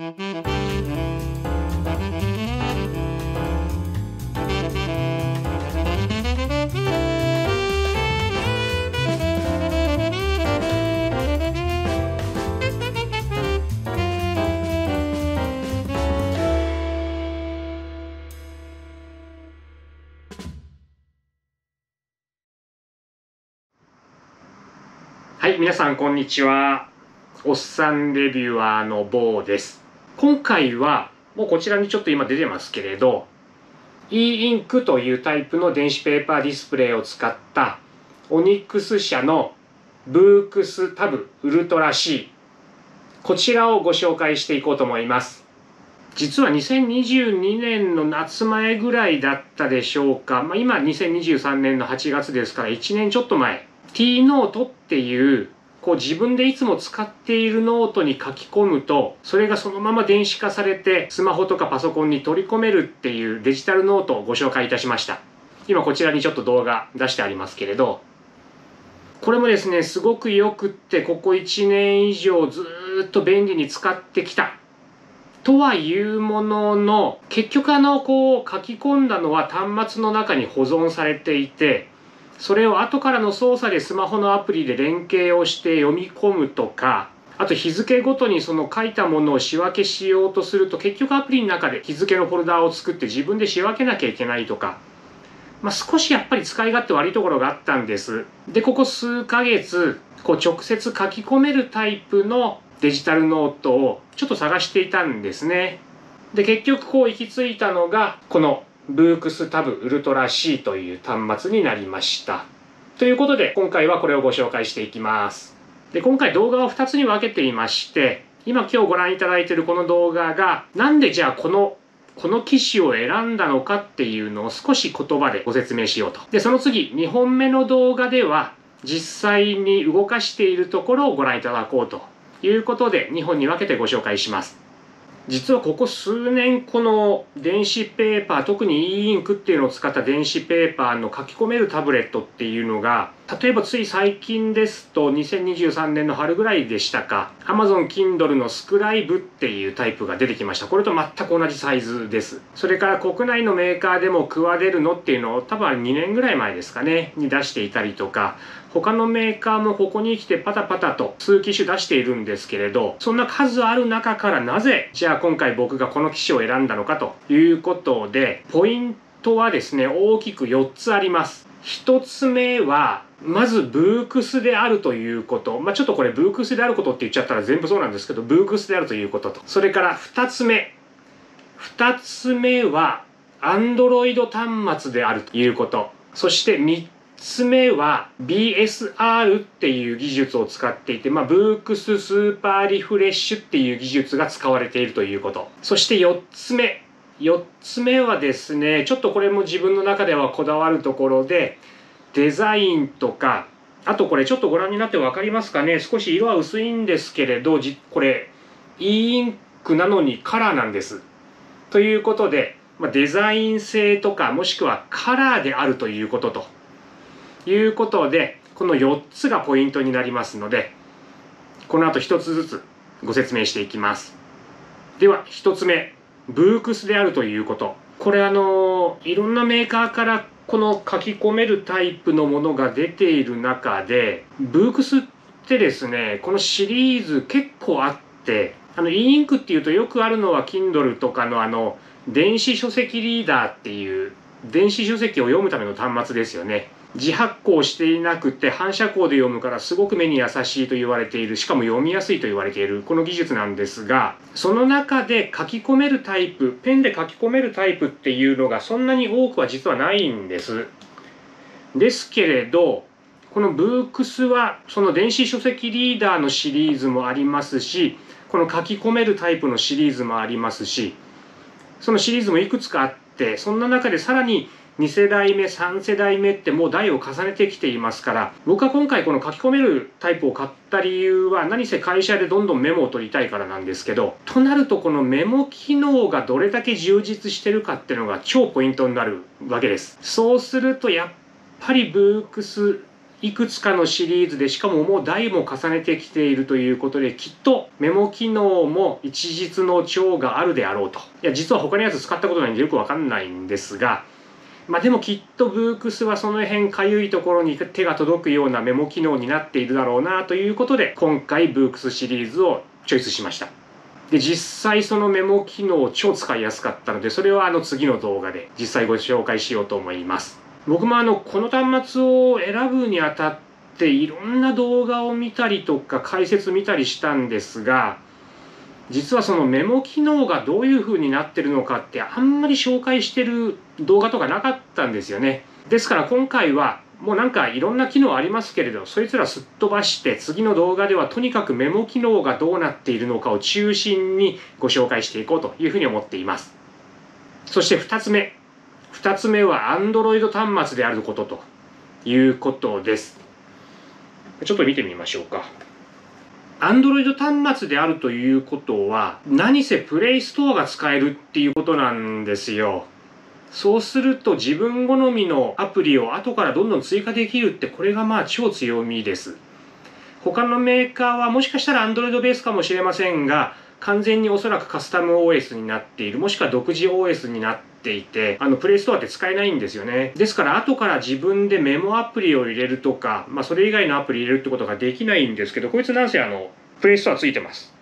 はい、皆さんこんにちは。おっさんレビュアーのボーです。今回は、もうこちらにちょっと今出てますけれど、e インクというタイプの電子ペーパーディスプレイを使ったオニックス社のブークスタブウルトラ C こちらをご紹介していこうと思います。実は2022年の夏前ぐらいだったでしょうか。まあ、今2023年の8月ですから1年ちょっと前。T ノートっていうこう自分でいつも使っているノートに書き込むとそれがそのまま電子化されてスマホとかパソコンに取り込めるっていうデジタルノートをご紹介いたしました。今こちらにちょっと動画出してありますけれど。これもですねすごくよくってここ1年以上ずっと便利に使ってきた。とはいうものの結局あのこう書き込んだのは端末の中に保存されていてそれを後からの操作でスマホのアプリで連携をして読み込むとかあと日付ごとにその書いたものを仕分けしようとすると結局アプリの中で日付のフォルダを作って自分で仕分けなきゃいけないとか、まあ、少しやっぱり使い勝手悪いところがあったんです。でここ数ヶ月こう直接書き込めるタイプのデジタルノートをちょっと探していたんですね。で結局こう行き着いたのがこのブークスタブウルトラ C という端末になりました。ということで今回はこれをご紹介していきます。で今回動画を2つに分けていまして今今日ご覧いただいているこの動画がなんでじゃあこのこの機種を選んだのかっていうのを少し言葉でご説明しようと。でその次2本目の動画では実際に動かしているところをご覧いただこうということで2本に分けてご紹介します。実はここ数年この電子ペーパー特に e インクっていうのを使った電子ペーパーの書き込めるタブレットっていうのが例えばつい最近ですと2023年の春ぐらいでしたか Amazon Kindle のスクライブっていうタイプが出てきました。これと全く同じサイズです。それから国内のメーカーでもクワデルノっていうのを多分2年ぐらい前ですかねに出していたりとか他のメーカーもここに来てパタパタと数機種出しているんですけれどそんな数ある中からなぜじゃあ今回僕がこの機種を選んだのかということでポイントはですね大きく4つあります。1つ目はまずブークスであるということ。まあちょっとこれブークスであることって言っちゃったら全部そうなんですけどブークスであるということと。それから2つ目。2つ目は Android 端末であるということ。そして3つ目は BSR っていう技術を使っていて、まあ、ブークススーパーリフレッシュっていう技術が使われているということ。そして4つ目。4つ目はですねちょっとこれも自分の中ではこだわるところでデザインとかあとこれちょっとご覧になって分かりますかね少し色は薄いんですけれどじこれ e インクなのにカラーなんです。ということで、ま、デザイン性とかもしくはカラーであるということということでこの4つがポイントになりますのでこの後1つずつご説明していきます。では1つ目ブークスであるということ。これあのいろんなメーカーからこの書き込めるタイプのものが出ている中でブークスってですねこのシリーズ結構あってあの e インクっていうとよくあるのは Kindle とかのあの電子書籍リーダーっていう電子書籍を読むための端末ですよね。自発行していなくて反射光で読むからすごく目に優しいと言われている。しかも読みやすいと言われている。この技術なんですがその中で書き込めるタイプペンで書き込めるタイプっていうのがそんなに多くは実はないんです。ですけれどこのブークスはその電子書籍リーダーのシリーズもありますしこの書き込めるタイプのシリーズもありますしそのシリーズもいくつかあってそんな中でさらに2世代目3世代目ってもう代を重ねてきていますから僕は今回この書き込めるタイプを買った理由は何せ会社でどんどんメモを取りたいからなんですけどとなるとこのメモ機能がどれだけ充実してるかっていうのが超ポイントになるわけです。そうするとやっぱりブークスいくつかのシリーズでしかももう代も重ねてきているということできっとメモ機能も一日の長があるであろうと。いや実は他のやつ使ったことないんでよくわかんないんですがまあでもきっとブークスはその辺かゆいところに手が届くようなメモ機能になっているだろうなということで今回ブークスシリーズをチョイスしました。で実際そのメモ機能超使いやすかったのでそれはあの次の動画で実際ご紹介しようと思います。僕もあのこの端末を選ぶにあたっていろんな動画を見たりとか解説見たりしたんですが実はそのメモ機能がどういう風になってるのかってあんまり紹介してる動画とかなかったんですよね。ですから今回はもうなんかいろんな機能ありますけれどそいつらすっ飛ばして次の動画ではとにかくメモ機能がどうなっているのかを中心にご紹介していこうというふうに思っています。そして2つ目。2つ目は Android 端末であることということです。ちょっと見てみましょうか。Android 端末であるということは何せ Play Store が使えるっていうことなんですよそうすると自分好みのアプリを後からどんどん追加できるってこれがまあ超強みです。他のメーカーはもしかしたら Android ベースかもしれませんが完全におそらくカスタム OS になっている。もしくは独自 OS になっていてあのプレイストアって使えないんですよね。ですから後から自分でメモアプリを入れるとか、まあ、それ以外のアプリ入れるってことができないんですけどこいつなんせあのプレイストアついてます。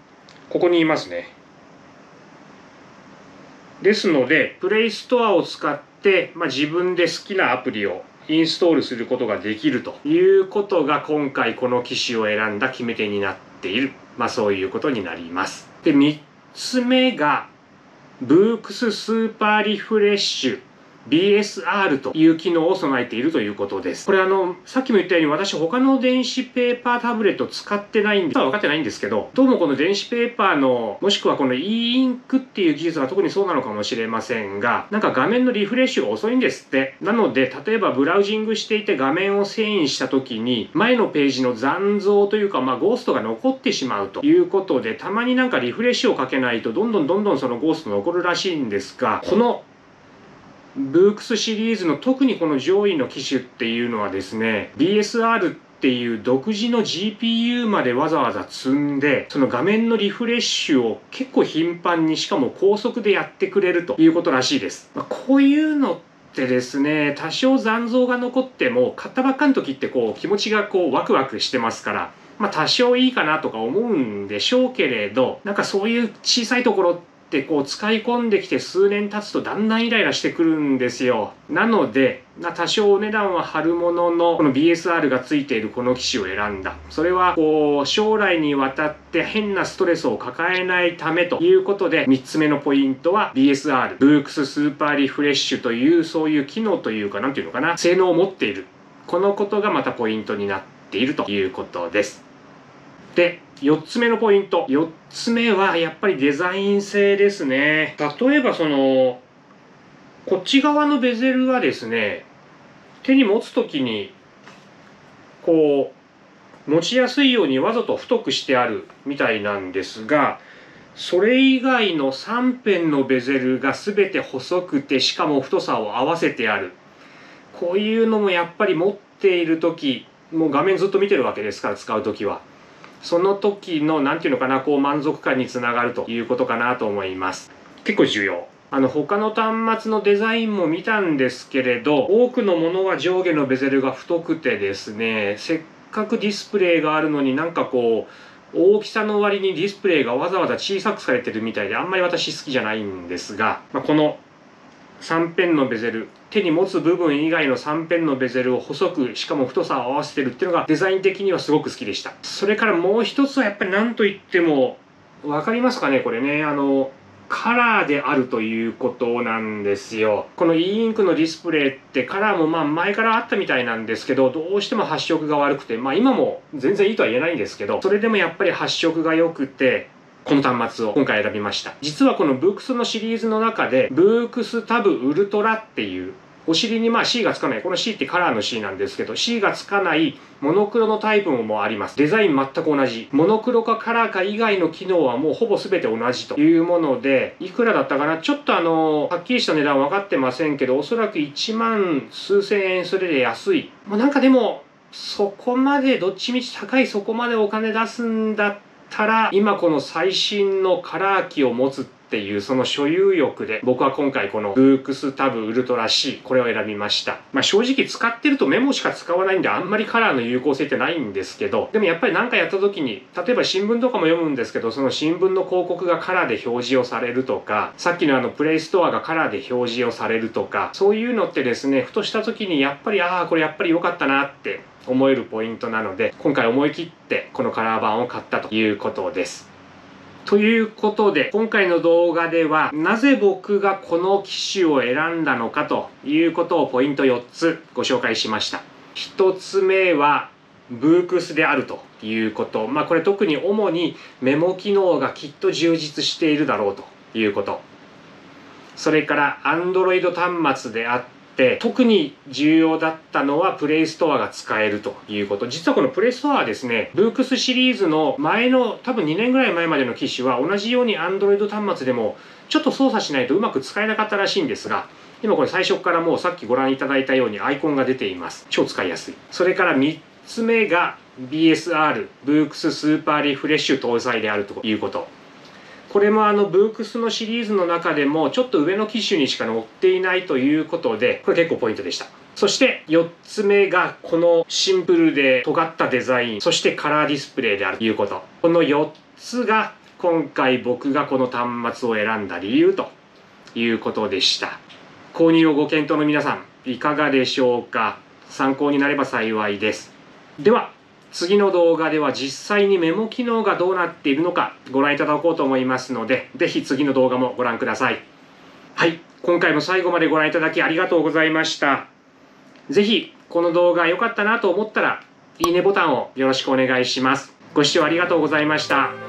ここにいますね。ですので、プレイストアを使って、まあ、自分で好きなアプリをインストールすることができるということが今回この機種を選んだ決め手になっている。まあそういうことになります。で、3つ目が、 BOOX Super Refresh BSR という機能を備えているということです。これあの、さっきも言ったように私他の電子ペーパータブレット使ってないんで、分かってないんですけど、どうもこの電子ペーパーの、もしくはこの e インクっていう技術が特にそうなのかもしれませんが、なんか画面のリフレッシュが遅いんですって。なので、例えばブラウジングしていて画面を遷移した時に、前のページの残像というか、まあゴーストが残ってしまうということで、たまになんかリフレッシュをかけないと、どんどんどんどんそのゴースト残るらしいんですが、このブークスシリーズの特にこの上位の機種っていうのはですね BSR っていう独自の GPU までわざわざ積んでその画面のリフレッシュを結構頻繁にしかも高速でやってくれるということらしいです、まあ、こういうのってですね多少残像が残っても買ったばっかの時ってこう気持ちがこうワクワクしてますからまあ多少いいかなとか思うんでしょうけれどなんかそういう小さいところってってこう使い込んできて数年経つとだんだんイライラしてくるんですよ。なので、ま多少お値段は張るものの、この BSR がついているこの機種を選んだ。それは、こう、将来にわたって変なストレスを抱えないためということで、3つ目のポイントは BSR、ブークススーパーリフレッシュという、そういう機能というか、なんていうのかな、性能を持っている。このことがまたポイントになっているということです。で、4つ目のポイント。4つ目はやっぱりデザイン性ですね。例えばその、こっち側のベゼルはですね、手に持つ時に、こう、持ちやすいようにわざと太くしてあるみたいなんですが、それ以外の3辺のベゼルが全て細くてしかも太さを合わせてある。こういうのもやっぱり持っている時、もう画面ずっと見てるわけですから使う時は。その時の何て言うのかなこう満足感につながるということかなと思います。結構重要。あの他の端末のデザインも見たんですけれど多くのものは上下のベゼルが太くてですねせっかくディスプレイがあるのになんかこう大きさの割にディスプレイがわざわざ小さくされてるみたいであんまり私好きじゃないんですが、まあ、この3辺のベゼル。手に持つ部分以外の3辺のベゼルを細くしかも太さを合わせてるっていうのがデザイン的にはすごく好きでした。それからもう一つはやっぱり何と言っても分かりますかねこれね。あのカラーであるということなんですよ。この e インクのディスプレイってカラーもまあ前からあったみたいなんですけどどうしても発色が悪くてまあ今も全然いいとは言えないんですけどそれでもやっぱり発色が良くてこの端末を今回選びました。実はこのブークスのシリーズの中で、ブークスタブウルトラっていうお尻にまあ C がつかない。この C ってカラーの C なんですけど、C がつかないモノクロのタイプもあります。デザイン全く同じ。モノクロかカラーか以外の機能はもうほぼ全て同じというもので、いくらだったかな？ちょっとあの、はっきりした値段分かってませんけど、おそらく1万数千円それで安い。もうなんかでも、そこまでどっちみち高いそこまでお金出すんだったら今この最新のカラー機を持つっていうその所有欲で僕は今回このブークスタブウルトラ C これを選びました。まあ正直使ってるとメモしか使わないんであんまりカラーの有効性ってないんですけどでもやっぱり何かやった時に例えば新聞とかも読むんですけどその新聞の広告がカラーで表示をされるとかさっきのあのプレイストアがカラーで表示をされるとかそういうのってですねふとした時にやっぱりああこれやっぱり良かったなって思えるポイントなので今回思い切ってこのカラー版を買ったということですということで、今回の動画では、なぜ僕がこの機種を選んだのかということをポイント4つご紹介しました。1つ目は、ブークスであるということ。まあこれ特に主にメモ機能がきっと充実しているだろうということ。それから Android 端末であってて特に重要だったのはプレイストアが使えるということ。実はこのプレイストアはですねブークスシリーズの前の多分2年ぐらい前までの機種は同じように Android 端末でもちょっと操作しないとうまく使えなかったらしいんですが今これ最初からもうさっきご覧いただいたようにアイコンが出ています。超使いやすい。それから3つ目が BSR ブークススーパーリフレッシュ搭載であるということ。これもあのブークスのシリーズの中でもちょっと上の機種にしか載っていないということでこれ結構ポイントでした。そして4つ目がこのシンプルで尖ったデザインそしてカラーディスプレイであるということ。この4つが今回僕がこの端末を選んだ理由ということでした。購入をご検討の皆さんいかがでしょうか？参考になれば幸いです。では次の動画では実際にメモ機能がどうなっているのかご覧いただこうと思いますので、ぜひ次の動画もご覧ください。はい、今回も最後までご覧いただきありがとうございました。ぜひこの動画良かったなと思ったら、いいねボタンをよろしくお願いします。ご視聴ありがとうございました。